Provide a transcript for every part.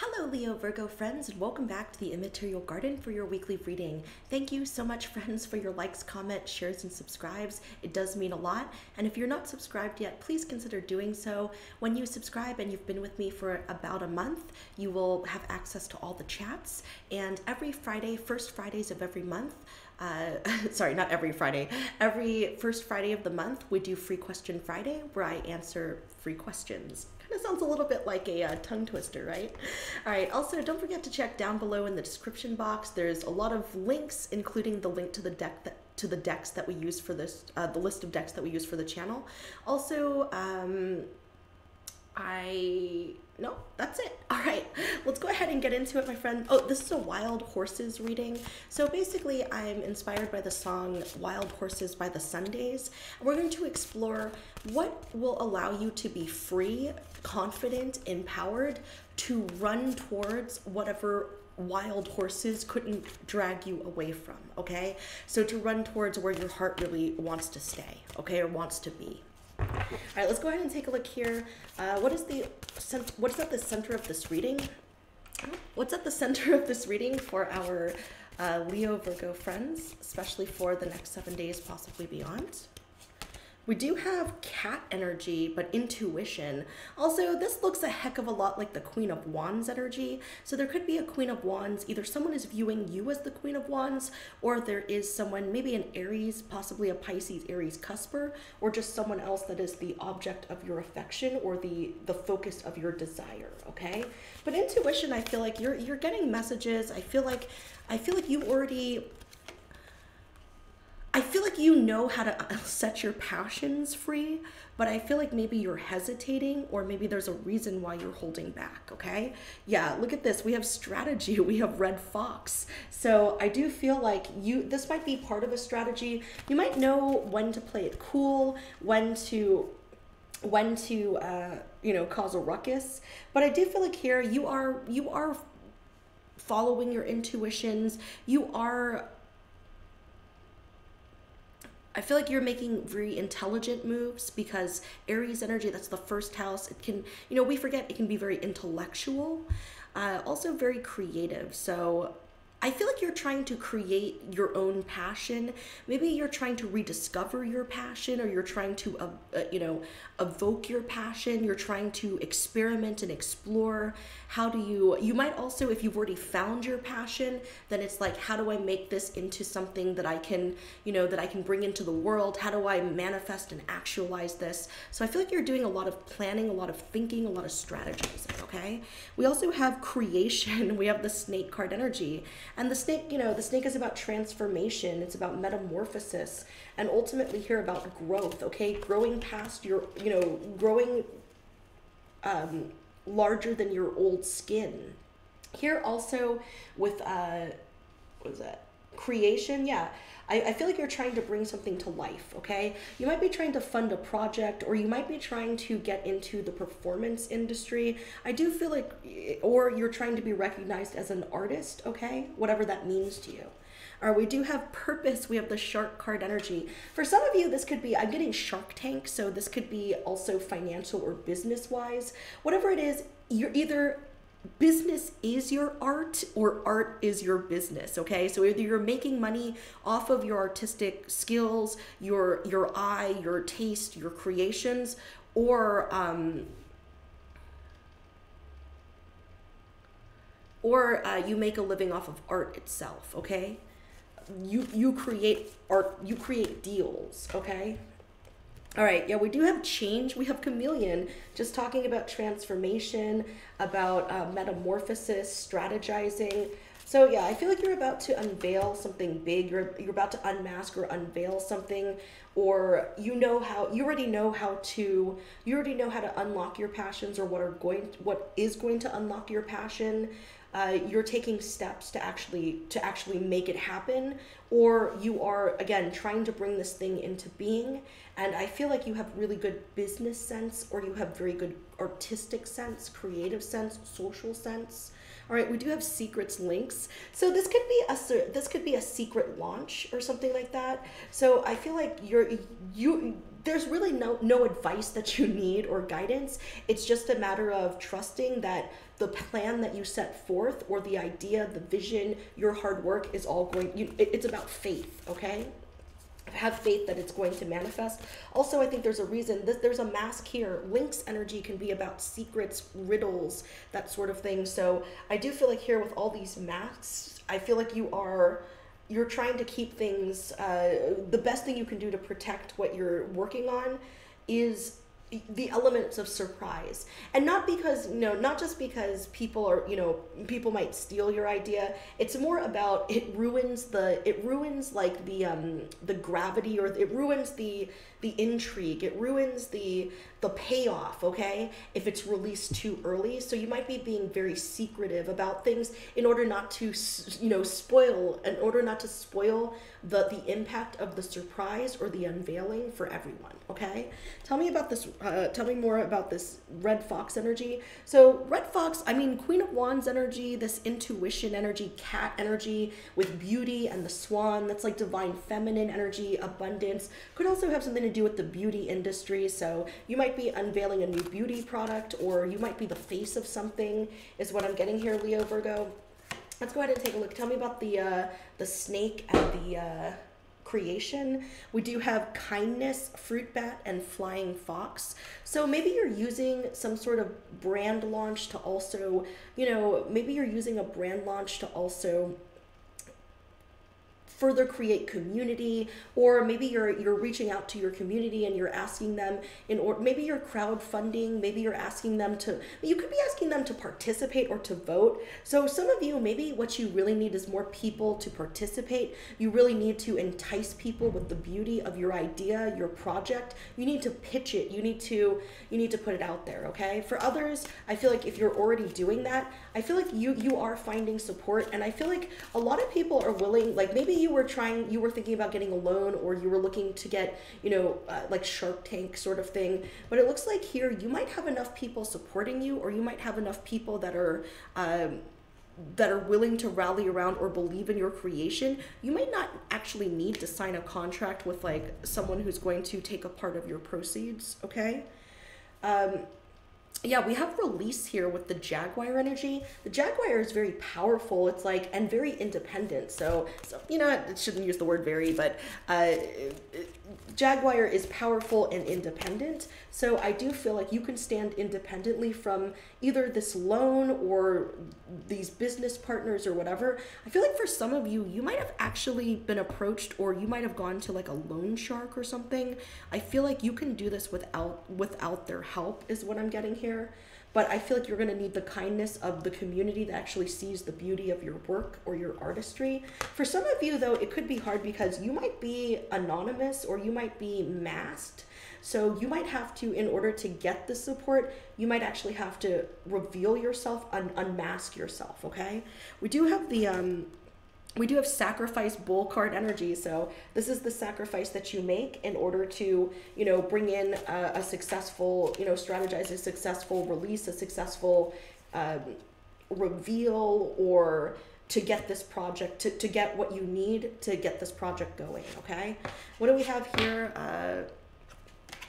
Hello, Leo Virgo friends, and welcome back to the Immaterial Garden for your weekly reading. Thank you so much, friends, for your likes, comments, shares, and subscribes. It does mean a lot. And if you're not subscribed yet, please consider doing so. When you subscribe and you've been with me for about a month, you will have access to all the chats. And every Friday, first Fridays of every month, uh, sorry, not every Friday, every first Friday of the month, we do Free Question Friday where I answer free questions. Kind of sounds a little bit like a uh, tongue twister, right? All right, also don't forget to check down below in the description box. There's a lot of links, including the link to the deck that to the decks that we use for this, uh, the list of decks that we use for the channel. Also, um, I no, that's it. All right, let's go ahead and get into it, my friend. Oh, this is a Wild Horses reading. So basically, I'm inspired by the song Wild Horses by the Sundays. We're going to explore what will allow you to be free, confident, empowered to run towards whatever wild horses couldn't drag you away from, okay? So to run towards where your heart really wants to stay, okay, or wants to be. All right, let's go ahead and take a look here. Uh, what is the what is at the center of this reading? What's at the center of this reading for our uh, Leo Virgo friends, especially for the next seven days, possibly beyond? We do have cat energy, but intuition. Also, this looks a heck of a lot like the Queen of Wands energy. So there could be a Queen of Wands. Either someone is viewing you as the Queen of Wands, or there is someone, maybe an Aries, possibly a Pisces Aries cusper, or just someone else that is the object of your affection or the, the focus of your desire, okay? But intuition, I feel like you're, you're getting messages. I feel like, I feel like you already I feel like you know how to uh, set your passions free, but I feel like maybe you're hesitating or maybe there's a reason why you're holding back, okay? Yeah, look at this. We have strategy, we have red fox. So I do feel like you this might be part of a strategy. You might know when to play it cool, when to when to uh, you know cause a ruckus but i do feel like here you are you are following your intuitions you are I feel like you're making very intelligent moves because Aries energy, that's the first house. It can, you know, we forget it can be very intellectual, uh, also very creative. So I feel like you're trying to create your own passion. Maybe you're trying to rediscover your passion or you're trying to, uh, uh, you know, evoke your passion. You're trying to experiment and explore. How do you, you might also, if you've already found your passion, then it's like, how do I make this into something that I can, you know, that I can bring into the world? How do I manifest and actualize this? So I feel like you're doing a lot of planning, a lot of thinking, a lot of strategizing, okay? We also have creation. We have the snake card energy. And the snake, you know, the snake is about transformation, it's about metamorphosis, and ultimately here about growth, okay? Growing past your, you know, growing um, larger than your old skin. Here also with, uh, what is that? Creation, yeah. I, I feel like you're trying to bring something to life, okay? You might be trying to fund a project or you might be trying to get into the performance industry. I do feel like, or you're trying to be recognized as an artist, okay? Whatever that means to you. Or we do have purpose. We have the shark card energy. For some of you, this could be, I'm getting Shark Tank, so this could be also financial or business wise. Whatever it is, you're either business is your art or art is your business okay so either you're making money off of your artistic skills your your eye your taste your creations or um or uh, you make a living off of art itself okay you you create art you create deals okay all right, yeah, we do have change. We have chameleon, just talking about transformation, about uh, metamorphosis, strategizing. So yeah, I feel like you're about to unveil something big. You're you're about to unmask or unveil something, or you know how you already know how to you already know how to unlock your passions or what are going what is going to unlock your passion uh, you're taking steps to actually to actually make it happen or you are again trying to bring this thing into being. And i feel like you have really good business sense or you have very good artistic sense creative sense social sense. All right we do have secrets lynx. So this could be a this could be a secret launch or something like that. So i feel like you're you there's really no no advice that you need or guidance. It's just a matter of trusting that the plan that you set forth or the idea, the vision, your hard work is all going you it, it's about faith, okay? have faith that it's going to manifest. Also, I think there's a reason that there's a mask here. Lynx energy can be about secrets, riddles, that sort of thing. So I do feel like here with all these masks, I feel like you are you're trying to keep things uh, the best thing you can do to protect what you're working on is the elements of surprise. And not because you know not just because people are you know people might steal your idea. It's more about it ruins the it ruins like the um the gravity or it ruins the the intrigue. It ruins the the payoff okay? If it's released too early. So you might be being very secretive about things in order not to you know spoil in order not to spoil the the impact of the surprise or the unveiling for everyone okay? Tell me about this uh, tell me more about this red fox energy. So red fox i mean queen of wands energy this intuition energy cat energy with beauty and the swan that's like divine feminine energy abundance. Could also have something to do with the beauty industry. So you might be unveiling a new beauty product or you might be the face of something is what i'm getting here leo virgo let's go ahead and take a look. Tell me about the uh, the snake and the uh, creation. We do have kindness, fruit bat, and flying fox. So maybe you're using some sort of brand launch to also, you know, maybe you're using a brand launch to also further create community or maybe you're you're reaching out to your community and you're asking them in or maybe you're crowdfunding maybe you're asking them to you could be asking them to participate or to vote. So some of you maybe what you really need is more people to participate. You really need to entice people with the beauty of your idea your project. You need to pitch it. You need to you need to put it out there okay? For others i feel like if you're already doing that i feel like you you are finding support. And i feel like a lot of people are willing like maybe you you were trying, you were thinking about getting a loan or you were looking to get, you know, uh, like Shark Tank sort of thing. But it looks like here you might have enough people supporting you or you might have enough people that are, um, that are willing to rally around or believe in your creation, you might not actually need to sign a contract with like someone who's going to take a part of your proceeds, okay? Um, yeah, we have release here with the Jaguar energy. The Jaguar is very powerful. It's like and very independent. So, so you know, I shouldn't use the word very, but uh, Jaguar is powerful and independent. So I do feel like you can stand independently from either this loan or these business partners or whatever. I feel like for some of you, you might have actually been approached or you might have gone to like a loan shark or something. I feel like you can do this without without their help is what I'm getting here but I feel like you're going to need the kindness of the community that actually sees the beauty of your work or your artistry. For some of you, though, it could be hard because you might be anonymous or you might be masked. So you might have to, in order to get the support, you might actually have to reveal yourself, un- unmask yourself. Okay. We do have the um, we do have sacrifice bull card energy so this is the sacrifice that you make in order to you know bring in a, a successful you know strategize a successful release a successful um, reveal or to get this project to, to get what you need to get this project going okay? What do we have here? Uh,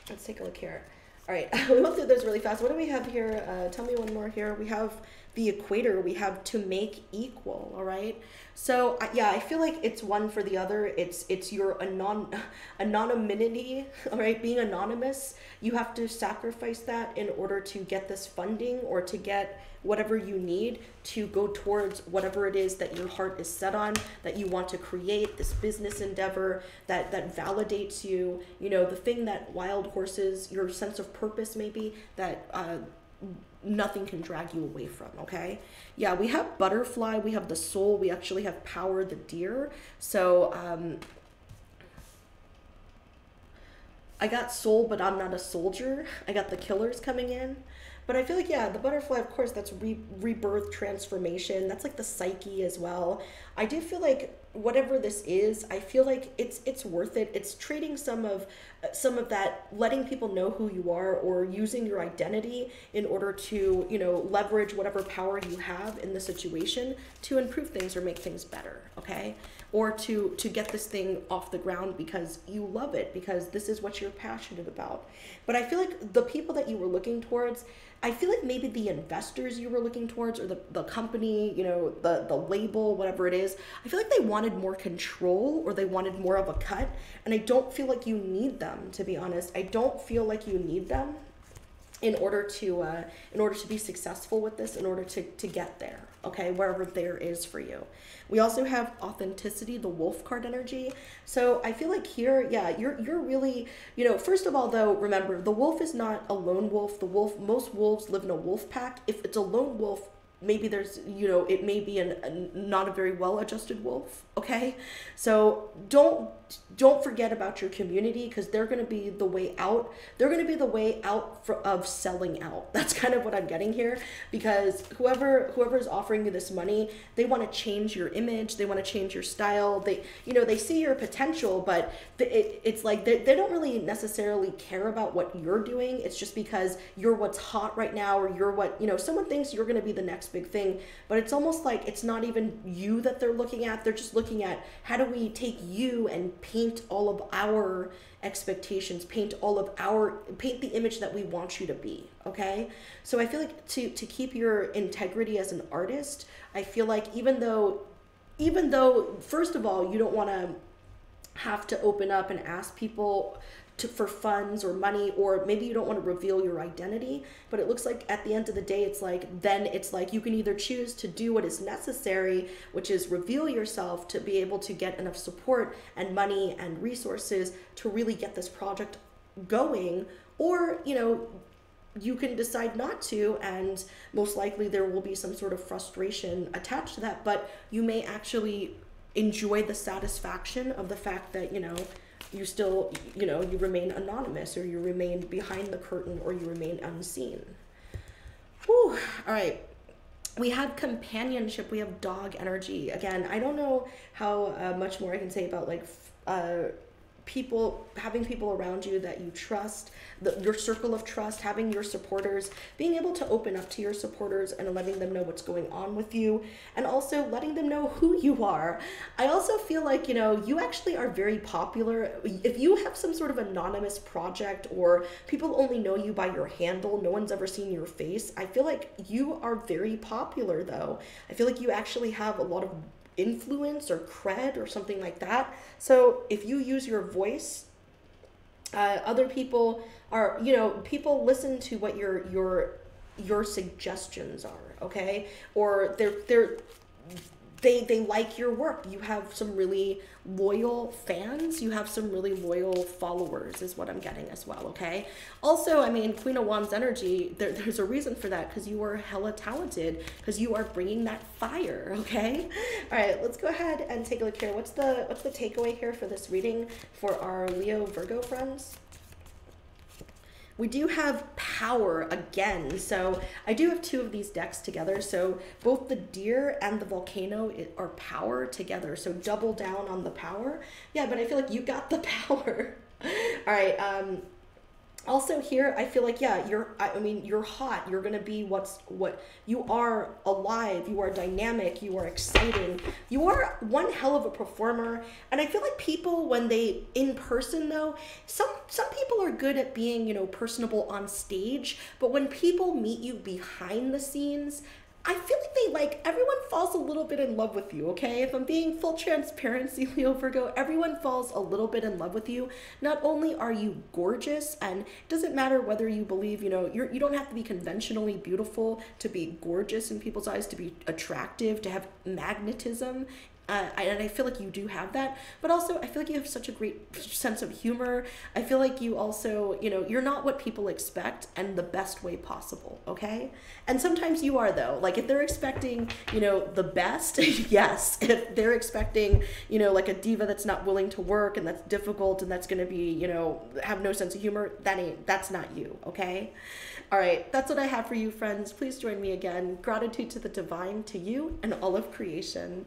let's take a look here all right we went through those really fast. What do we have here? Uh, tell me one more here. We have the equator. We have to make equal all right? So yeah i feel like it's one for the other. It's it's your anon anonymity all right? Being anonymous you have to sacrifice that in order to get this funding or to get whatever you need to go towards whatever it is that your heart is set on that you want to create this business endeavor that that validates you you know the thing that wild horses your sense of purpose maybe that uh, nothing can drag you away from, okay? Yeah, we have butterfly, we have the soul, we actually have power, the deer. So, um, I got soul, but I'm not a soldier. I got the killers coming in. But I feel like yeah, the butterfly, of course, that's re- rebirth, transformation. That's like the psyche as well. I do feel like whatever this is, I feel like it's it's worth it. It's trading some of some of that, letting people know who you are, or using your identity in order to you know leverage whatever power you have in the situation to improve things or make things better. Okay or to to get this thing off the ground because you love it because this is what you're passionate about but i feel like the people that you were looking towards i feel like maybe the investors you were looking towards or the, the company you know the the label whatever it is i feel like they wanted more control or they wanted more of a cut and i don't feel like you need them to be honest i don't feel like you need them in order to uh, in order to be successful with this in order to to get there okay wherever there is for you we also have authenticity, the wolf card energy. So I feel like here, yeah, you're you're really, you know, first of all though, remember the wolf is not a lone wolf. The wolf most wolves live in a wolf pack. If it's a lone wolf, maybe there's you know it may be an, a, not a very well adjusted wolf okay? So don't don't forget about your community because they're going to be the way out. They're going to be the way out for, of selling out. That's kind of what i'm getting here because whoever whoever is offering you this money they want to change your image they want to change your style. They you know they see your potential but it, it's like they, they don't really necessarily care about what you're doing. It's just because you're what's hot right now or you're what you know someone thinks you're going to be the next big thing but it's almost like it's not even you that they're looking at. They're just looking at how do we take you and paint all of our expectations paint all of our paint the image that we want you to be okay? So i feel like to to keep your integrity as an artist i feel like even though even though first of all you don't want to have to open up and ask people to, for funds or money or maybe you don't want to reveal your identity but it looks like at the end of the day it's like then it's like you can either choose to do what is necessary which is reveal yourself to be able to get enough support and money and resources to really get this project going or you know you can decide not to and most likely there will be some sort of frustration attached to that but you may actually enjoy the satisfaction of the fact that you know you still, you know, you remain anonymous or you remain behind the curtain or you remain unseen. Whew. All right. We have companionship. We have dog energy. Again, I don't know how uh, much more I can say about like uh, people having people around you that you trust the, your circle of trust having your supporters being able to open up to your supporters and letting them know what's going on with you and also letting them know who you are. I also feel like you know you actually are very popular. If you have some sort of anonymous project or people only know you by your handle no one's ever seen your face i feel like you are very popular though. I feel like you actually have a lot of influence or cred or something like that. So if you use your voice, uh, other people are you know people listen to what your your your suggestions are okay or they're they're they they like your work. You have some really loyal fans. You have some really loyal followers, is what I'm getting as well. Okay. Also, I mean, Queen of Wands energy. There, there's a reason for that because you are hella talented because you are bringing that fire. Okay. All right. Let's go ahead and take a look here. What's the what's the takeaway here for this reading for our Leo Virgo friends? We do have power again. So I do have two of these decks together. So both the deer and the volcano are power together. So double down on the power. Yeah, but I feel like you got the power. All right. Um, also here i feel like yeah you're i mean you're hot. You're gonna be what's what you are alive. You are dynamic. You are exciting. You are one hell of a performer. And i feel like people when they in person though some some people are good at being you know personable on stage. But when people meet you behind the scenes I feel like they like everyone falls a little bit in love with you, okay? If I'm being full transparency, Leo Virgo, everyone falls a little bit in love with you. Not only are you gorgeous, and it doesn't matter whether you believe, you know, you're you don't have to be conventionally beautiful to be gorgeous in people's eyes, to be attractive, to have magnetism uh, and I feel like you do have that. But also, I feel like you have such a great sense of humor. I feel like you also, you know, you're not what people expect, and the best way possible. Okay, and sometimes you are though. Like if they're expecting, you know, the best, yes. If they're expecting, you know, like a diva that's not willing to work and that's difficult and that's going to be, you know, have no sense of humor, that ain't that's not you. Okay. All right, that's what I have for you, friends. Please join me again. Gratitude to the divine, to you, and all of creation.